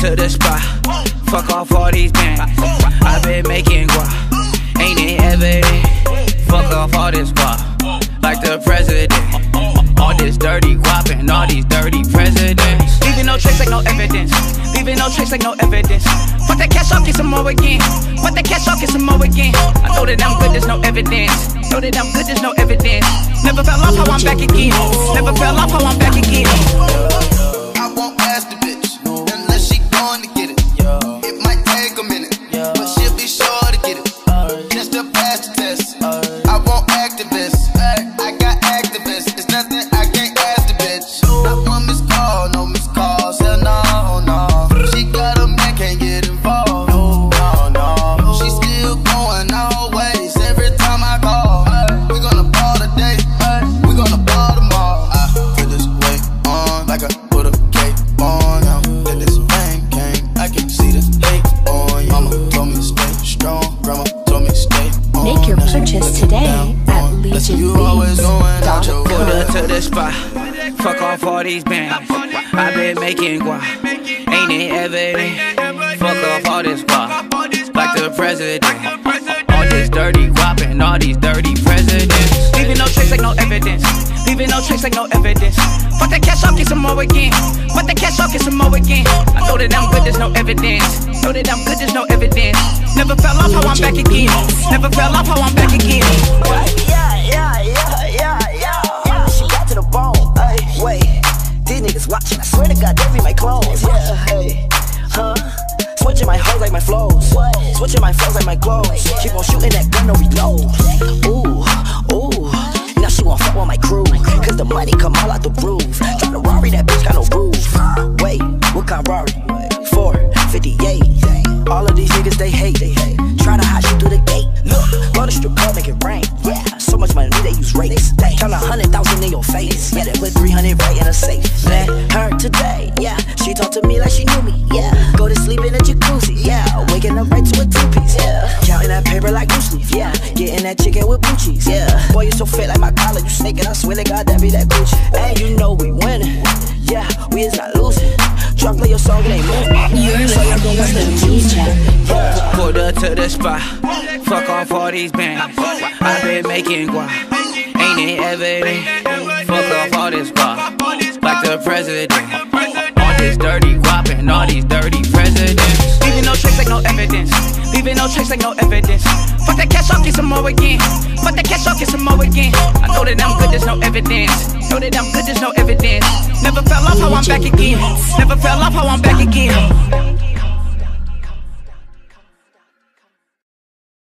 to the spot. Fuck off all these bands. i been making guap. Ain't it evident? Fuck off all this guap. Like the president. All this dirty guap and all these dirty presidents. Leaving no trace like no evidence. Leaving no trace like no evidence. Fuck that cash off, get some more again. Fuck that cash off, get some more again. I know that I'm good, there's no evidence. Know that I'm good, there's no evidence. Never fell off how I'm back again. Never fell off how I'm back again. Always. Every time I call, we gonna ball today. We gonna ball tomorrow. I feel this weight on like I put a cape on. Now that this rain came, I can see the hate on. you. Mama told me stay strong. Grandma told me stay on. Make your purchase today down at on. Listen, you always going out your Put way. her to the spot. Fuck off all these bands. i been making guap. Ain't it evident? Fuck off all this guap. Like the president. Dirty guap all these dirty presidents. Leaving no trace like no evidence. Leaving no trace like no evidence. Fuck that cash off, get some more again. Fuck that cash off, get some more again. I know that I'm good, there's no evidence. Know that I'm good, there's no evidence. Never fell off how I'm back again. Never fell off how I'm back again. Yeah, yeah, yeah, yeah, yeah. She got to the bone. Wait, these niggas watching. I swear to God, they be my clones. Yeah, hey, huh? Switching my hoes like my flows. Flows like my clothes. Keep on shooting that gun, no reload. Ooh, ooh. Now she won't fuck with my crew. Cause the money come all out the roof. Try to Rari, that bitch got no roof. Wait, what kind of Rari? 458. All of these niggas, they hate. They hate. Try to hide you through the gate. Look, go to strip club, make it rain. Yeah, so much money they use rates. Count a hundred thousand in your face. Yeah, they put 300 right in a safe. Met her today. Yeah, she talked to me like she knew me. Paper like loose leaf. Yeah, getting that chicken with blue cheese. Yeah, boy, you so fit like my collar. You snaking. I swear to God, that be that Gucci. And you know we winning. Yeah, we is not losing. Drop play your song, it ain't moving. You're So y'all gon' watch listening that to music. DJ. Yeah. Put her to the spot. Fuck off all these bands. i been making guap. Ain't it evident? Fuck off all this guap. Like the president. All this dirty guap and all these dirty presidents. Leaving no trace like no evidence. Leaving no trace like no evidence. Fuck that cash off, get some more again. Fuck that cash off, get some more again. I know that I'm good, there's no evidence. Know that I'm good, there's no evidence. Never fell off how I'm back again. Never fell off how I'm back again.